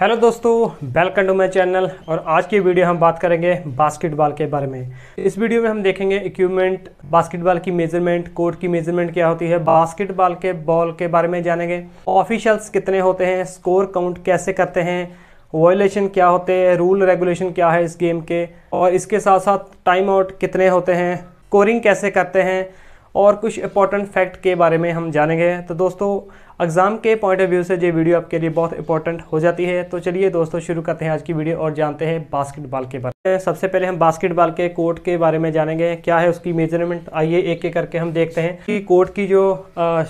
Hello दोस्तों welcome to my channel और आज की वीडियो हम बात करेंगे बास्केटबॉल के बारे में। इस वीडियो में हम देखेंगे इक्विपमेंट बास्केटबॉल की मेज़रमेंट कोर्ट की मेज़रमेंट क्या होती है बास्केटबॉल के बॉल के बारे में जानेंगे। ऑफिशियल्स कितने होते हैं स्कोर काउंट कैसे करते हैं वॉयलेशन क्या होते हैं रूल रेगुलेशन क्या है इस गेम के, और इसके साथ साथ टाइम आउट कितने होते हैं स्कोरिंग कैसे करते हैं, और कुछ इंपॉर्टेंट फैक्ट के बारे में हम जानेंगे। तो दोस्तों एग्ज़ाम के पॉइंट ऑफ़ व्यू से ये वीडियो आपके लिए बहुत इंपॉर्टेंट हो जाती है। तो चलिए दोस्तों, शुरू करते हैं आज की वीडियो और जानते हैं बास्केटबॉल के बारे में। सबसे पहले हम बास्केटबॉल के कोर्ट के बारे में जानेंगे। क्या है उसकी मेज़रमेंट आइए एक एक करके हम देखते हैं कि कोर्ट की जो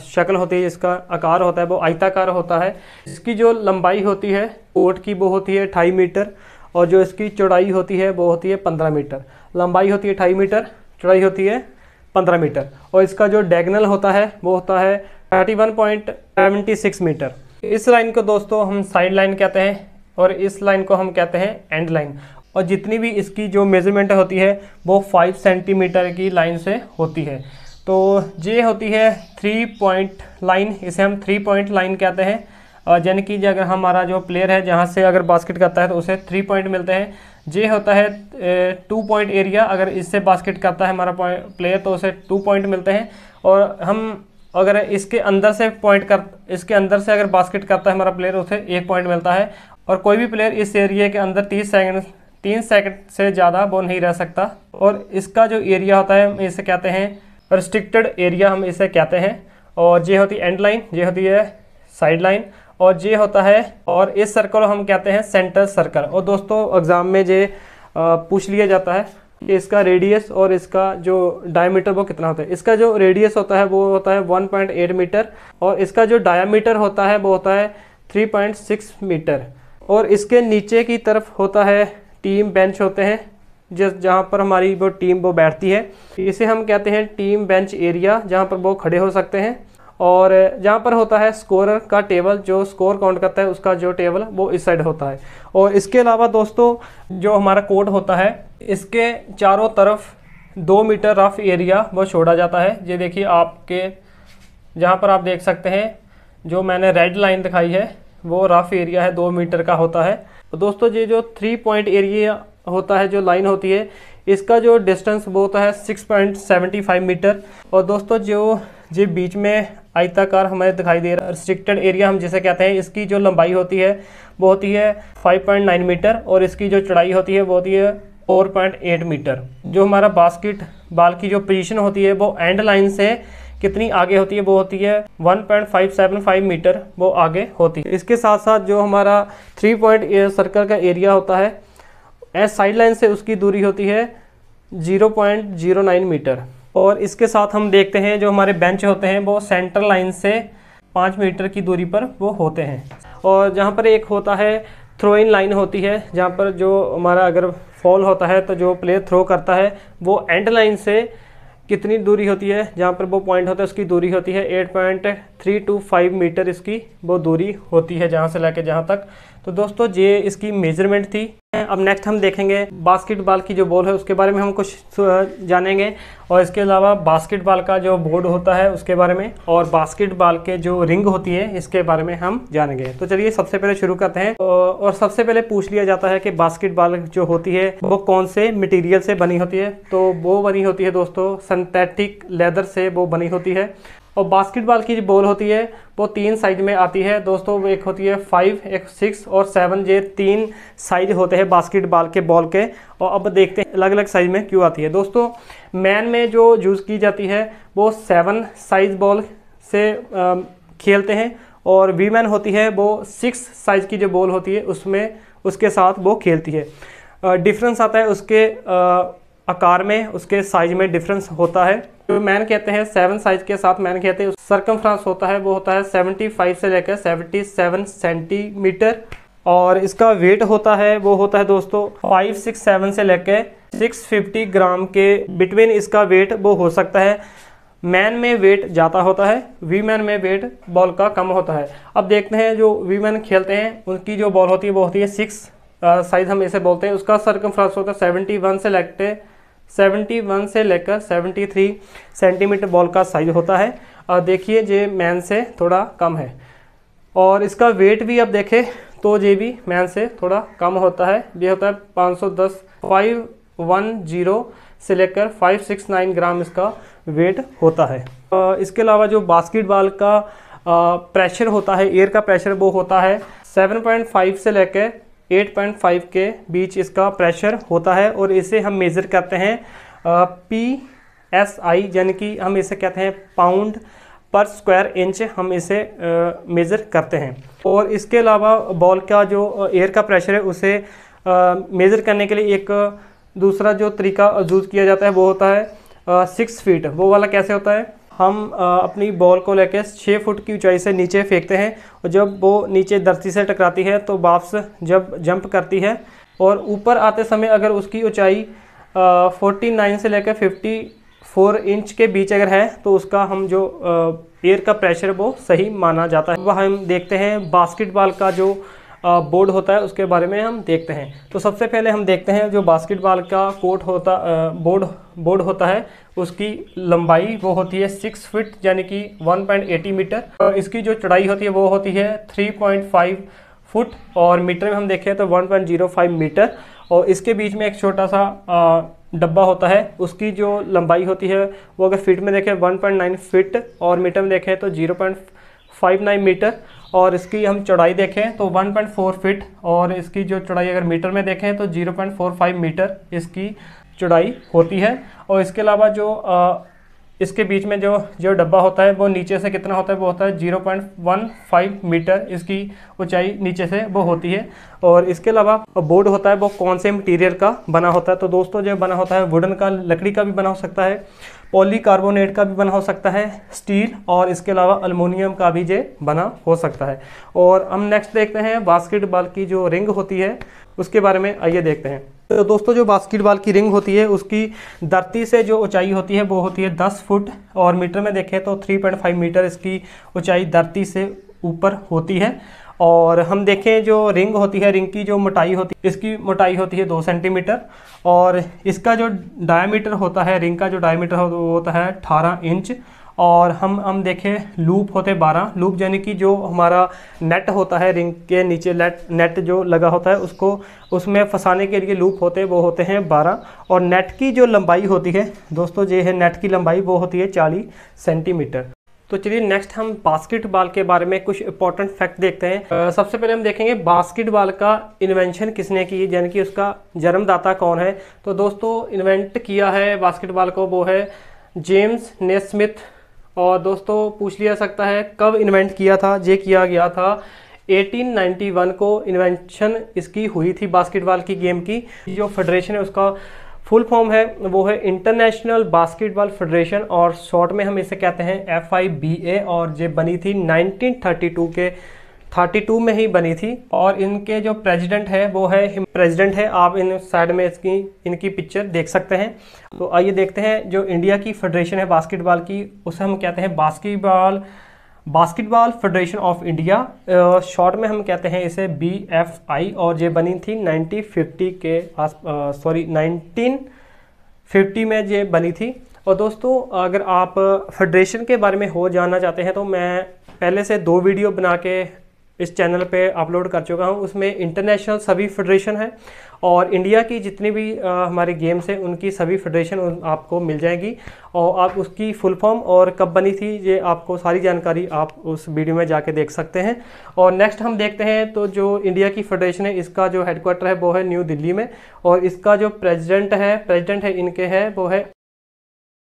शक्ल होती है, इसका आकार होता है, वो आयताकार होता है। इसकी जो लंबाई होती है कोर्ट की वो होती है ढाई मीटर और जो इसकी चौड़ाई होती है, वो होती है पंद्रह मीटर। लंबाई होती है ढाई मीटर, चौड़ाई होती है पंद्रह मीटर और इसका जो डायगनल होता है, वो होता है thirty one point seventy six meter. इस लाइन को दोस्तों हम साइड लाइन कहते हैं और इस लाइन को हम कहते हैं एंड लाइन। और जितनी भी इसकी जो मेज़रमेंट होती है, वो फाइव सेंटीमीटर की लाइन से होती है। तो ये होती है थ्री पॉइंट लाइन इसे हम थ्री पॉइंट लाइन कहते हैं। यानी कि अगर हमारा जो प्लेयर है, जहाँ से अगर बास्केट करता है तो उसे थ्री पॉइंट मिलते हैं। जे होता है टू पॉइंट एरिया अगर इससे बास्केट करता है हमारा प्लेयर तो उसे टू पॉइंट मिलते हैं। और हम अगर इसके अंदर से पॉइंट कर, इसके अंदर से अगर बास्केट करता है हमारा प्लेयर उसे एक पॉइंट मिलता है। और कोई भी प्लेयर इस एरिया के अंदर तीस सेकंड तीन सेकंड से ज़्यादा वो नहीं रह सकता। और इसका जो एरिया होता है, हम इसे कहते हैं रिस्ट्रिक्टेड एरिया हम इसे कहते हैं। और ये होती है एंड लाइन ये होती है साइड लाइन और ये होता है, और इस सर्कल हम कहते हैं सेंटर सर्कल और दोस्तों एग्ज़ाम में ये पूछ लिया जाता है। कि इसका रेडियस और इसका जो डायमीटर वो कितना होता है? इसका जो रेडियस होता है, वो होता है 1.8 मीटर और इसका जो डायामीटर होता है, वो होता है 3.6 मीटर और इसके नीचे की तरफ़ होता है टीम बेंच होते हैं, जिस, जहाँ पर हमारी वो टीम वो बैठती है। इसे हम कहते हैं टीम बेंच एरिया जहाँ पर वो खड़े हो सकते हैं। और जहाँ पर होता है स्कोरर का टेबल जो स्कोर काउंट करता है, उसका जो टेबल वो इस साइड होता है। और इसके अलावा दोस्तों, जो हमारा कोड होता है, इसके चारों तरफ़ दो मीटर रफ एरिया वो छोड़ा जाता है। ये देखिए आपके, जहाँ पर आप देख सकते हैं, जो मैंने रेड लाइन दिखाई है, वो रफ एरिया है, दो मीटर का होता है। तो दोस्तों, ये जो थ्री पॉइंट एरिया होता है, जो लाइन होती है, इसका जो डिस्टेंस वो होता है six point seventy five meter और दोस्तों, जो, ये बीच में आयताकार हमें दिखाई दे रहा है। रिस्ट्रिक्टेड एरिया हम जिसे कहते हैं, इसकी जो लंबाई होती है वो होती है 5.9 मीटर और इसकी जो चढ़ाई होती है वो होती है 4.8 मीटर जो हमारा बास्केट बाल की जो पोजीशन होती है, वो एंड लाइन से कितनी आगे होती है, वो होती है 1.575 मीटर वो आगे होती है। इसके साथ साथ जो हमारा थ्री पॉइंट सर्कल का एरिया होता है एस साइड लाइन से उसकी दूरी होती है 0.09 मीटर और इसके साथ हम देखते हैं जो हमारे बेंच होते हैं, वो सेंटर लाइन से पाँच मीटर की दूरी पर वो होते हैं। और जहाँ पर एक होता है थ्रो इन लाइन होती है, जहाँ पर जो हमारा अगर फॉल होता है तो जो प्लेयर थ्रो करता है, वो एंड लाइन से कितनी दूरी होती है, जहाँ पर वो पॉइंट होता है, उसकी दूरी होती है eight point three two five meter इसकी वो दूरी होती है, जहाँ से लेकर जहाँ तक। तो दोस्तों, ये इसकी मेज़रमेंट थी। अब नेक्स्ट हम देखेंगे बास्केटबॉल की जो बॉल है, उसके बारे में हम कुछ जानेंगे। और इसके अलावा बास्केटबॉल का जो बोर्ड होता है, उसके बारे में, और बास्केटबॉल के जो रिंग होती है, इसके बारे में हम जानेंगे। तो चलिए, सबसे पहले शुरू करते हैं। और सबसे पहले पूछ लिया जाता है कि बास्केटबॉल जो होती है, वो कौन से मटेरियल से बनी होती है? तो वो बनी होती है दोस्तों सिंथेटिक लेदर से वो बनी होती है। और बास्केटबॉल की जो बॉल होती है, वो तीन साइज़ में आती है। दोस्तों एक होती है फाइव एक सिक्स और सेवन ये तीन साइज़ होते हैं बास्केटबॉल के बॉल के। और अब देखते हैं अलग अलग साइज़ में क्यों आती है। दोस्तों मैन में जो यूज़ की जाती है, वो सेवन साइज़ बॉल से खेलते हैं। और वीमेन होती है, वो सिक्स साइज़ की जो बॉल होती है, उसमें, उसके साथ वो खेलती है। डिफरेंस आता है उसके आकार में उसके साइज़ में डिफरेंस होता है। तो मैन कहते हैं सेवन साइज़ के साथ मैन कहते हैं सरकम फ्रांस होता है, वो होता है सेवेंटी फाइव से लेकर सेवेंटी सेवन सेंटीमीटर और इसका वेट होता है, वो होता है दोस्तों फाइव सिक्स सेवन से लेकर सिक्स फिफ्टी ग्राम के बिटवीन इसका वेट वो हो सकता है। मैन में वेट ज़्यादा होता है वी मैन में वेट बॉल का कम होता है। अब देखते हैं जो वी मैन खेलते हैं, उनकी जो बॉल होती है, वो होती है सिक्स साइज़ हम इसे बोलते हैं। उसका सरकम होता है सेवेंटी वन से लेकर 71 से लेकर 73 सेंटीमीटर बॉल का साइज़ होता है। और देखिए ये मैन से थोड़ा कम है। और इसका वेट भी अब देखें तो ये भी मैन से थोड़ा कम होता है। ये होता है 510 510 से लेकर 569 ग्राम इसका वेट होता है। इसके अलावा जो बास्केटबॉल का प्रेशर होता है, एयर का प्रेशर वो होता है 7.5 से लेकर 8.5 के बीच इसका प्रेशर होता है और इसे हम मेज़र करते हैं पी एस आई यानी कि हम इसे कहते हैं पाउंड पर स्क्वायर इंच हम इसे मेज़र करते हैं। और इसके अलावा बॉल का जो एयर का प्रेशर है उसे मेज़र करने के लिए एक दूसरा जो तरीका यूज़ किया जाता है वो होता है सिक्स फीट वो वाला कैसे होता है? हम अपनी बॉल को लेकर छः फुट की ऊंचाई से नीचे फेंकते हैं और जब वो नीचे धरती से टकराती है तो वापस जब जंप करती है और ऊपर आते समय अगर उसकी ऊंचाई फोर्टी नाइन से लेकर फिफ्टी फोर इंच के बीच अगर है तो उसका हम जो एयर का प्रेशर वो सही माना जाता है। वह हम देखते हैं बास्केटबॉल का जो बोर्ड होता है, उसके बारे में हम देखते हैं। तो सबसे पहले हम देखते हैं जो बास्केटबॉल का कोर्ट होता बोर्ड बोर्ड होता है, उसकी लंबाई वो होती है सिक्स फिट यानी कि 1.80 मीटर और इसकी जो चौड़ाई होती है, वो होती है 3.5 फुट और मीटर में हम देखें तो 1.05 मीटर और इसके बीच में एक छोटा सा डब्बा होता है, उसकी जो लंबाई होती है, वो अगर फीट में देखें 1.9 फीट और मीटर में देखें तो 0.59 मीटर और इसकी हम चौड़ाई देखें तो 1.4 फीट और इसकी जो चौड़ाई अगर मीटर में देखें तो 0.45 मीटर इसकी चौड़ाई होती है। और इसके अलावा जो आ, इसके बीच में जो जो डब्बा होता है वो नीचे से कितना होता है वो होता है 0.15 मीटर इसकी ऊंचाई नीचे से वो होती है। और इसके अलावा बोर्ड होता है वो कौन से मटीरियल का बना होता है। तो दोस्तों जो बना होता है वुडन का लकड़ी का भी बना हो सकता है। पॉलीकार्बोनेट का भी बना हो सकता है, स्टील और इसके अलावा अल्मोनियम का भी ये बना हो सकता है। और हम नेक्स्ट देखते हैं बास्केटबॉल की जो रिंग होती है, उसके बारे में आइए देखते हैं। तो दोस्तों, जो बास्केटबॉल की रिंग होती है, उसकी धरती से जो ऊंचाई होती है, वो होती है 10 फुट और मीटर में देखें तो 3.5 मीटर इसकी ऊंचाई धरती से ऊपर होती है। और हम देखें जो रिंग होती है, रिंग की जो मोटाई होती है, इसकी मोटाई होती है दो सेंटीमीटर और इसका जो डायमीटर होता है, रिंग का जो डायमीटर होता है अठारह इंच और हम हम देखें लूप होते बारह। लूप यानी कि जो हमारा नेट होता है, रिंग के नीचे नेट नेट जो लगा होता है, उसको, उसमें फंसाने के लिए लूप होते, वो होते हैं बारह। और नेट की जो लंबाई होती है, दोस्तों, ये है नेट की लंबाई, वो होती है चालीस सेंटीमीटर। तो चलिए नेक्स्ट हम बास्केटबॉल के बारे में कुछ इंपॉर्टेंट फैक्ट देखते हैं। सबसे पहले हम देखेंगे बास्केटबॉल का इन्वेंशन किसने की, यानी कि उसका जन्मदाता कौन है। तो दोस्तों इन्वेंट किया है बास्केटबॉल को वो है जेम्स नेस्मिथ और दोस्तों, पूछ लिया सकता है कब इन्वेंट किया था, ये किया गया था। 1891 को इन्वेंशन इसकी हुई थी बास्केटबॉल की गेम की, जो फेडरेशन है उसका फुल फॉर्म है, वो है इंटरनेशनल बास्केटबॉल फेडरेशन और शॉर्ट में हम इसे कहते हैं एफ़ आई बी ए और ये बनी थी 1932 के 32 में ही बनी थी और इनके जो प्रेसिडेंट है, वो है प्रेसिडेंट है, आप इन साइड में इसकी, इनकी पिक्चर देख सकते हैं। तो आइए देखते हैं जो इंडिया की फेडरेशन है बास्केटबॉल की, उसे हम कहते हैं basketball basketball federation of India short में हम कहते हैं इसे बी एफ़ आई और ये बनी थी 1950 के आस सॉरी 1950 में ये बनी थी। और दोस्तों, अगर आप फेडरेशन के बारे में हो, जानना चाहते हैं तो मैं पहले से दो वीडियो बना के इस चैनल पे अपलोड कर चुका हूँ। उसमें इंटरनेशनल सभी फेडरेशन है। और इंडिया की जितनी भी आ, हमारे गेम्स हैं उनकी सभी फेडरेशन आपको मिल जाएगी। और आप उसकी फुल फॉर्म और कब बनी थी ये आपको सारी जानकारी आप उस वीडियो में जाके देख सकते हैं। और नेक्स्ट हम देखते हैं तो जो इंडिया की फेडरेशन है इसका जो हेडक्वार्टर है वो है न्यू दिल्ली में। और इसका जो प्रेजिडेंट है प्रेजिडेंट है इनके है वो है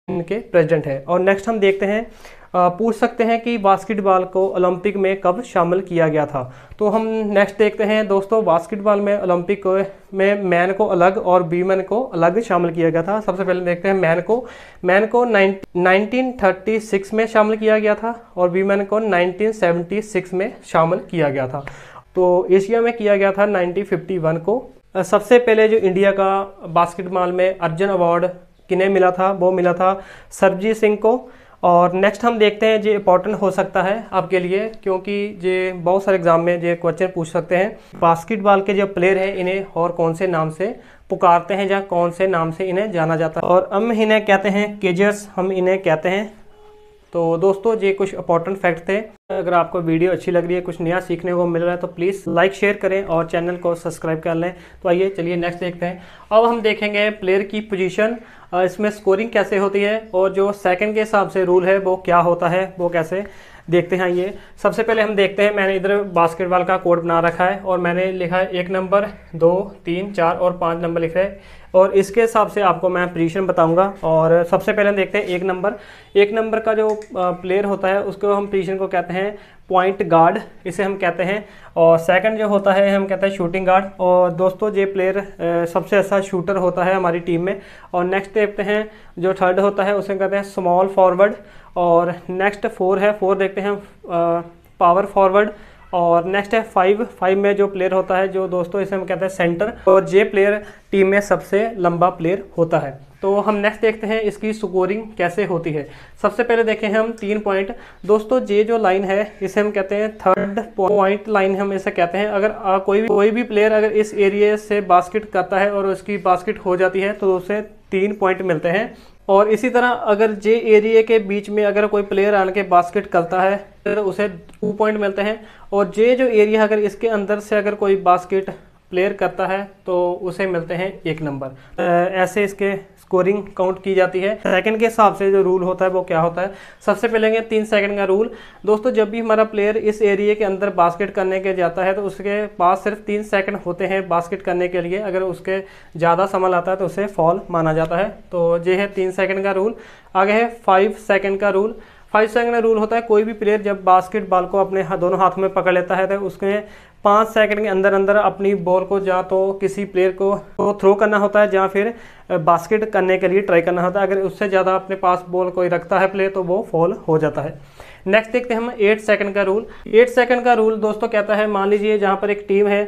इनके प्रेजिडेंट है। और नेक्स्ट हम देखते हैं पूछ सकते हैं कि बास्केटबॉल को ओलंपिक में कब शामिल किया गया था। तो हम नेक्स्ट देखते हैं दोस्तों, बास्केटबॉल में ओलंपिक में मैन को अलग और वीमेन को अलग शामिल किया गया था। सबसे पहले देखते हैं मैन को। मैन को नाइनटीन थर्टी सिक्स में शामिल किया गया था और वीमेन को नाइनटीन सेवेंटी सिक्स में शामिल किया गया था। तो एशिया में किया गया था नाइनटीन फिफ्टी वन को। सबसे पहले जो इंडिया का बास्केटबॉल में अर्जुन अवार्ड किन्हें मिला था? वो मिला था सरजीत सिंह को। और नेक्स्ट हम देखते हैं जो इंपॉर्टेंट हो सकता है आपके लिए, क्योंकि ये बहुत सारे एग्ज़ाम में जो क्वेश्चन पूछ सकते हैं। बास्केटबॉल के जो प्लेयर हैं, इन्हें और कौन से नाम से पुकारते हैं या कौन से नाम से इन्हें जाना जाता है? और हम इन्हें कहते हैं केजर्स हम इन्हें कहते हैं तो दोस्तों, ये कुछ इंपॉर्टेंट फैक्ट थे। अगर आपको वीडियो अच्छी लग रही है, कुछ नया सीखने को मिल रहा है तो प्लीज़ लाइक शेयर करें और चैनल को सब्सक्राइब कर लें। तो आइए, चलिए नेक्स्ट देखते हैं। अब हम देखेंगे प्लेयर की पोजीशन इसमें स्कोरिंग कैसे होती है और जो सेकंड के हिसाब से रूल है, वो क्या होता है, वो कैसे देखते हैं ये सबसे पहले हम देखते हैं, मैंने इधर बास्केटबॉल का कोड बना रखा है और मैंने लिखा है एक नंबर दो, तीन, चार और पाँच नंबर लिखा हैं। और इसके हिसाब से आपको मैं पोजीशन बताऊँगा। और सबसे पहले देखते हैं एक नंबर एक नंबर का जो प्लेयर होता है, उसको हम पोजीशन को कहते हैं पॉइंट गार्ड इसे हम कहते हैं। और सेकंड जो होता है, हम कहते हैं शूटिंग गार्ड और दोस्तों, ये प्लेयर सबसे अच्छा शूटर होता है हमारी टीम में। और नेक्स्ट देखते हैं, जो थर्ड होता है, उसे कहते हैं स्मॉल फॉरवर्ड और नेक्स्ट फोर है। फोर देखते हैं पावर फॉरवर्ड और नेक्स्ट है फाइव फाइव में जो प्लेयर होता है जो दोस्तों इसे हम कहते हैं सेंटर और जे प्लेयर टीम में सबसे लंबा प्लेयर होता है। तो हम नेक्स्ट देखते हैं इसकी स्कोरिंग कैसे होती है। सबसे पहले देखें हम तीन पॉइंट दोस्तों ये जो लाइन है इसे हम कहते हैं थर्ड पॉइंट लाइन हम इसे कहते हैं। अगर आ, कोई भी कोई भी प्लेयर अगर इस एरिया से बास्केट करता है और उसकी बास्केट हो जाती है तो उसे तीन पॉइंट मिलते हैं। और इसी तरह अगर जे एरिया के बीच में अगर कोई प्लेयर आन के बास्केट करता है तो उसे टू पॉइंट मिलते हैं। और जे जो एरिया अगर इसके अंदर से अगर कोई बास्केट प्लेयर करता है तो उसे मिलते हैं एक नंबर ऐसे इसके स्कोरिंग काउंट की जाती है। सेकंड के हिसाब से जो रूल होता है, वो क्या होता है? सबसे पहले तीन सेकंड का रूल दोस्तों, जब भी हमारा प्लेयर इस एरिया के अंदर बास्केट करने के जाता है तो उसके पास सिर्फ़ तीन सेकंड होते हैं बास्केट करने के लिए। अगर उसके ज़्यादा समय आता है तो उसे फॉल माना जाता है। तो ये है तीन सेकेंड का रूल आगे है फाइव सेकेंड का रूल फाइव सेकंड रूल होता है, कोई भी प्लेयर जब बास्केटबॉल को अपने दोनों हाथों में पकड़ लेता है तो उसके पाँच सेकंड के अंदर अंदर अपनी बॉल को या तो किसी प्लेयर को, को थ्रो करना होता है या फिर बास्केट करने के लिए ट्राई करना होता है। अगर उससे ज़्यादा अपने पास बॉल कोई रखता है प्लेयर तो वो फॉल हो जाता है। नेक्स्ट देखते हैं हम एट सेकंड का रूल एट सेकंड का रूल दोस्तों कहता है मान लीजिए जहाँ पर एक टीम है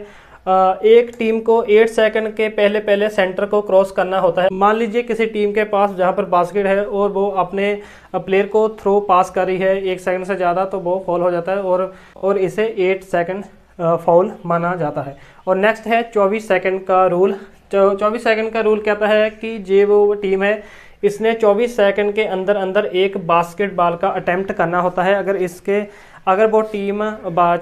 एक टीम को एट सेकंड के पहले पहले सेंटर को क्रॉस करना होता है। मान लीजिए किसी टीम के पास जहाँ पर बास्केट है और वो अपने प्लेयर को थ्रो पास कर रही है एक सेकंड से ज़्यादा तो वो फॉल हो जाता है और और इसे एट सेकंड फाउल माना जाता है। और नेक्स्ट है चौबीस सेकंड का रूल चौबीस सेकंड का रूल कहता है कि जे वो टीम है, इसने 24 सेकंड के अंदर अंदर एक बास्केटबॉल का अटैम्प्ट करना होता है। अगर इसके, अगर वो टीम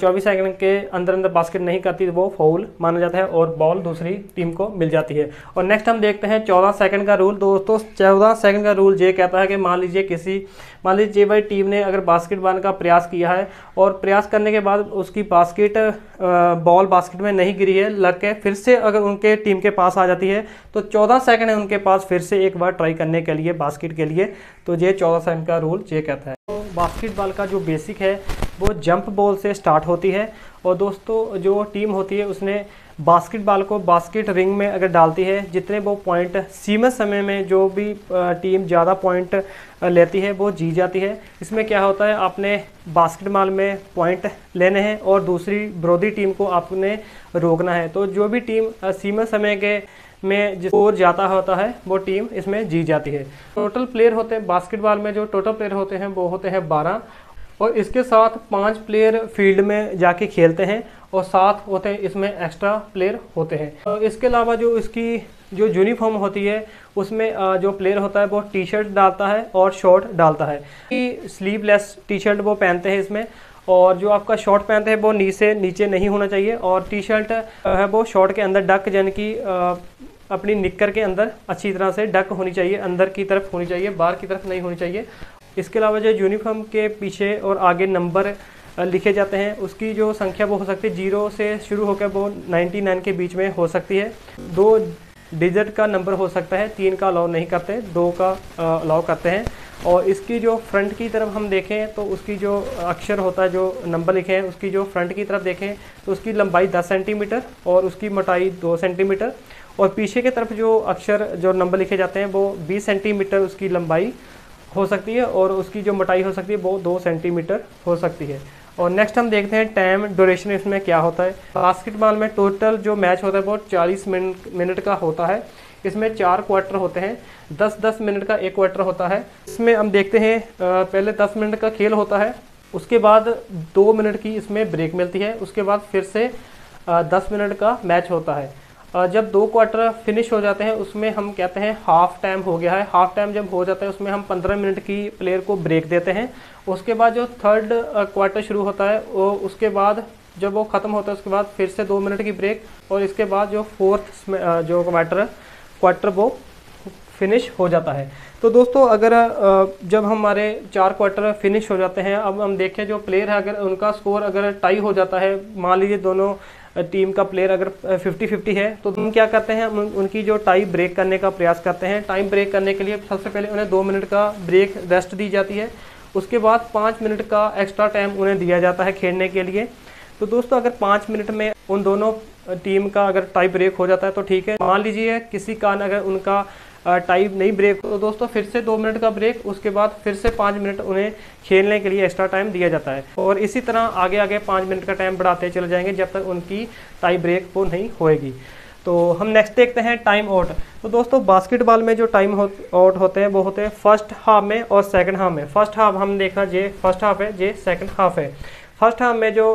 चौबीस सेकंड के अंदर अंदर बास्केट नहीं करती तो वो फाउल माना जाता है और बॉल दूसरी टीम को मिल जाती है। और नेक्स्ट हम देखते हैं चौदह सेकंड का रूल दोस्तों, चौदह सेकंड का रूल ये कहता है कि मान लीजिए किसी मान लीजिए भाई टीम ने अगर बास्केट बांधने का प्रयास किया है और प्रयास करने के बाद उसकी बास्केट बॉल बास्केट में नहीं गिरी है लग के फिर से अगर उनके टीम के पास आ जाती है तो चौदह सेकंड है उनके पास, फिर से एक बार ट्राई करने के लिए, बास्केट के लिए। तो ये चौदह सेकंड का रूल ये कहता है। तो बास्केटबॉल का जो बेसिक है, वो जंप बॉल से स्टार्ट होती है। और दोस्तों, जो टीम होती है, उसने बास्केटबॉल को बास्केट रिंग में अगर डालती है, जितने वो पॉइंट सीमित समय में जो भी टीम ज़्यादा पॉइंट लेती है, वो जीत जाती है। इसमें क्या होता है, आपने बास्केटबॉल में पॉइंट लेने हैं और दूसरी विरोधी टीम को आपने रोकना है। तो जो भी टीम सीमित समय के में स्कोर जाता होता है, वो टीम इसमें जीत जाती है। टोटल प्लेयर होते हैं, बास्केटबॉल में जो टोटल प्लेयर होते हैं, वो होते हैं बारह। और इसके साथ पाँच प्लेयर फ़ील्ड में जाके खेलते हैं और सात होते हैं, इसमें एक्स्ट्रा प्लेयर होते हैं। और इसके अलावा जो इसकी जो यूनिफॉर्म होती है, उसमें जो प्लेयर होता है, वो टी शर्ट डालता है और शॉर्ट डालता है। स्लीवलेस टी शर्ट वो पहनते हैं इसमें और जो आपका शॉर्ट पहनते हैं, वो नीचे नीचे नहीं होना चाहिए और टी शर्ट है वो शॉर्ट के अंदर डक यानी कि अपनी निक्कर के अंदर अच्छी तरह से डक होनी चाहिए, अंदर की तरफ़ होनी चाहिए, बाहर की तरफ़ नहीं होनी चाहिए। इसके अलावा जो यूनिफॉर्म के पीछे और आगे नंबर लिखे जाते हैं, उसकी जो संख्या वो हो सकती है ज़ीरो से शुरू होकर वो 99 के बीच में हो सकती है। दो डिजिट का नंबर हो सकता है, तीन का अलाउ नहीं करते, दो का अलाउ करते हैं। और इसकी जो फ्रंट की तरफ़ हम देखें तो उसकी जो अक्षर होता है, जो नंबर लिखे हैं, उसकी जो फ्रंट की तरफ़ देखें तो उसकी लंबाई 10 सेंटीमीटर और उसकी मोटाई 2 सेंटीमीटर और पीछे की तरफ़ जो अक्षर, जो नंबर लिखे जाते हैं, वो 20 सेंटीमीटर उसकी लंबाई हो सकती है और उसकी जो मोटाई हो सकती है, वो दो सेंटीमीटर हो सकती है। और नेक्स्ट हम देखते हैं टाइम ड्यूरेशन इसमें क्या होता है। बास्केटबॉल में टोटल जो मैच होता है, वो 40 मिनट मिनट का होता है। इसमें चार क्वार्टर होते हैं। 10-10 मिनट का एक क्वार्टर होता है। इसमें हम देखते हैं पहले 10 मिनट का खेल होता है। उसके बाद दो मिनट की इसमें ब्रेक मिलती है। उसके बाद फिर से दस मिनट का मैच होता है। जब दो क्वार्टर फिनिश हो जाते हैं, उसमें हम कहते हैं हाफ़ टाइम हो गया है। हाफ़ टाइम जब हो जाता है, उसमें हम 15 मिनट की प्लेयर को ब्रेक देते हैं। उसके बाद जो थर्ड क्वार्टर शुरू होता है, वो उसके बाद जब वो ख़त्म होता है, उसके बाद फिर से दो मिनट की ब्रेक और इसके बाद जो फोर्थ जो क्वार्टर क्वार्टर वो फिनिश हो जाता है। तो दोस्तों, अगर जब हमारे चार क्वार्टर फिनिश हो जाते हैं, अब हम देखें जो प्लेयर है, अगर उनका स्कोर अगर टाई हो जाता है, मान लीजिए दोनों टीम का प्लेयर अगर 50-50 है तो हम क्या करते हैं उनकी जो टाइम ब्रेक करने का प्रयास करते हैं। टाइम ब्रेक करने के लिए सबसे पहले उन्हें दो मिनट का ब्रेक रेस्ट दी जाती है। उसके बाद पाँच मिनट का एक्स्ट्रा टाइम उन्हें दिया जाता है खेलने के लिए। तो दोस्तों, अगर पाँच मिनट में उन दोनों टीम का अगर टाई ब्रेक हो जाता है तो ठीक है। मान लीजिए किसी कारण अगर उनका टाइम नहीं ब्रेक तो दोस्तों, फिर से दो मिनट का ब्रेक, उसके बाद फिर से पाँच मिनट उन्हें खेलने के लिए एक्स्ट्रा टाइम दिया जाता है। और इसी तरह आगे आगे पाँच मिनट का टाइम बढ़ाते चले जाएँगे, जब तक उनकी टाई ब्रेक वो नहीं होएगी। तो हम नेक्स्ट देखते हैं टाइम आउट तो दोस्तों बास्केटबॉल में जो टाइम आउट होते हैं, वो होते हैं फ़र्स्ट हाफ़ में और सेकंड हाफ़ में। फ़र्स्ट हाफ़ हम देखा जे फ़र्स्ट हाफ़ है, जे सेकंड हाफ़ है। फ़र्स्ट हाफ़ में जो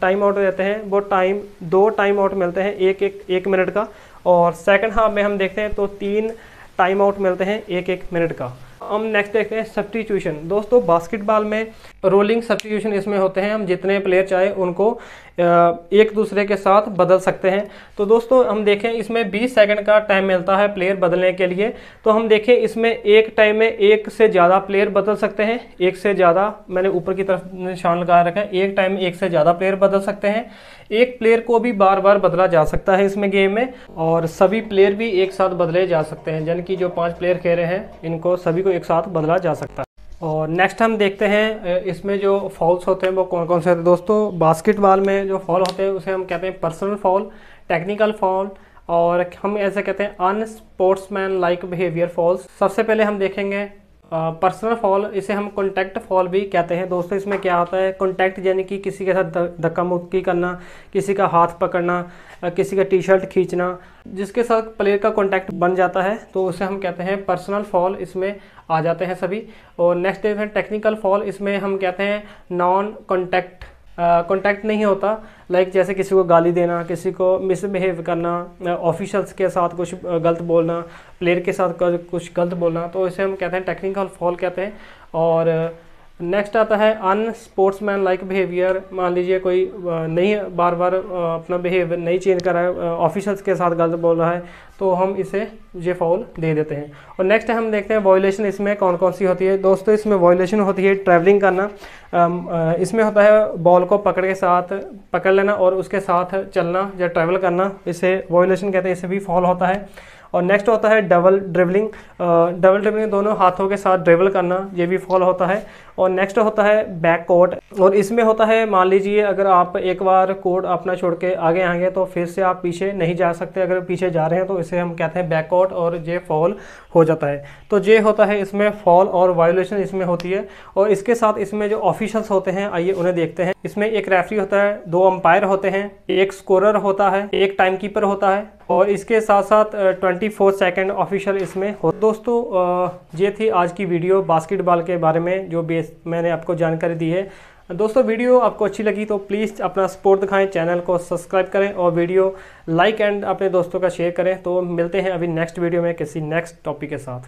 टाइम आउट देते हैं, वो टाइम दो टाइम आउट मिलते हैं एक एक एक मिनट का। और सेकंड हाफ़ में हम देखते हैं तो तीन टाइम आउट मिलते हैं एक एक मिनट का। हम नेक्स्ट देखते हैं सब्सटीट्यूशन दोस्तों बास्केटबॉल में रोलिंग सब्सटीट्यूशन इसमें होते हैं। हम जितने प्लेयर चाहे उनको एक दूसरे के साथ बदल सकते हैं। तो दोस्तों, हम देखें, इसमें 20 सेकंड का टाइम मिलता है प्लेयर बदलने के लिए। तो हम देखें, इसमें एक टाइम में एक से ज़्यादा प्लेयर बदल सकते हैं। एक से ज़्यादा, मैंने ऊपर की तरफ़ निशान लगा रखा है। एक टाइम में एक से ज़्यादा प्लेयर बदल सकते हैं। एक प्लेयर को भी बार बार बदला जा सकता है इसमें गेम में, और सभी प्लेयर भी एक साथ बदले जा सकते हैं। जन कि जो पाँच प्लेयर खेल रहे हैं, इनको सभी को एक साथ बदला जा सकता है। और नेक्स्ट हम देखते हैं इसमें जो फॉल्स होते हैं वो कौन कौन से होते हैं? दोस्तों बास्केटबॉल में जो फॉल होते हैं, उसे हम कहते हैं पर्सनल फॉल टेक्निकल फॉल और हम ऐसे कहते हैं अनस्पोर्ट्समैन लाइक बिहेवियर फॉल्स सबसे पहले हम देखेंगे पर्सनल फॉल इसे हम कॉन्टैक्ट फॉल भी कहते हैं। दोस्तों, इसमें क्या होता है? कॉन्टैक्ट यानी कि किसी के साथ धक्का मुक्की करना, किसी का हाथ पकड़ना किसी का टी शर्ट खींचना, जिसके साथ प्लेयर का कॉन्टैक्ट बन जाता है तो उसे हम कहते हैं पर्सनल फॉल इसमें आ जाते हैं सभी। और नेक्स्ट है टेक्निकल फॉल इसमें हम कहते हैं नॉन कॉन्टैक्ट कॉन्टैक्ट नहीं होता। लाइक like जैसे किसी को गाली देना, किसी को मिसबिहेव करना ऑफिशल्स के साथ कुछ गलत बोलना प्लेयर के साथ कुछ गलत बोलना तो इसे हम कहते हैं टेक्निकल फॉल कहते हैं। और नेक्स्ट आता है अन स्पोर्ट्समैन लाइक बिहेवियर मान लीजिए कोई नहीं बार बार अपना बिहेव नहीं चेंज कर रहा है ऑफिसर्स के साथ गलत बोल रहा है तो हम इसे ये फॉल दे देते हैं। और नेक्स्ट हम देखते हैं वॉयलेशन इसमें कौन कौन सी होती है। दोस्तों, इसमें वॉयलेशन होती है ट्रैवलिंग करना। इसमें होता है बॉल को पकड़ के साथ पकड़ लेना और उसके साथ चलना या ट्रैवल करना। इसे वॉयलेशन कहते हैं, इसे भी फॉल होता है। और नेक्स्ट होता है डबल ड्रिवलिंग डबल ड्रिवलिंग दोनों हाथों के साथ ड्रिवल करना, ये भी फॉल होता है। और नेक्स्ट होता है बैक कोट और इसमें होता है, मान लीजिए अगर आप एक बार कोड अपना छोड़ के आगे आएँगे तो फिर से आप पीछे नहीं जा सकते। अगर पीछे जा रहे हैं तो इसे हम कहते हैं बैक कोट और ये फॉल हो जाता है। तो ये होता है इसमें फॉल और वायोलेशन इसमें होती है। और इसके साथ इसमें जो ऑफिशल्स होते हैं, आइए उन्हें देखते हैं। इसमें एक रेफरी होता है, दो अंपायर होते हैं, एक स्कोरर होता है, एक टाइम कीपर होता है। और इसके साथ साथ ट्वेंटी फोर सेकेंड ऑफिशियल इसमें हो दोस्तों ये थी आज की वीडियो बास्केटबॉल के बारे में, जो बेस मैंने आपको जानकारी दी है। दोस्तों, वीडियो आपको अच्छी लगी तो प्लीज़ अपना सपोर्ट दिखाएँ चैनल को सब्सक्राइब करें और वीडियो लाइक एंड अपने दोस्तों का शेयर करें। तो मिलते हैं अभी नेक्स्ट वीडियो में किसी नेक्स्ट टॉपिक के साथ।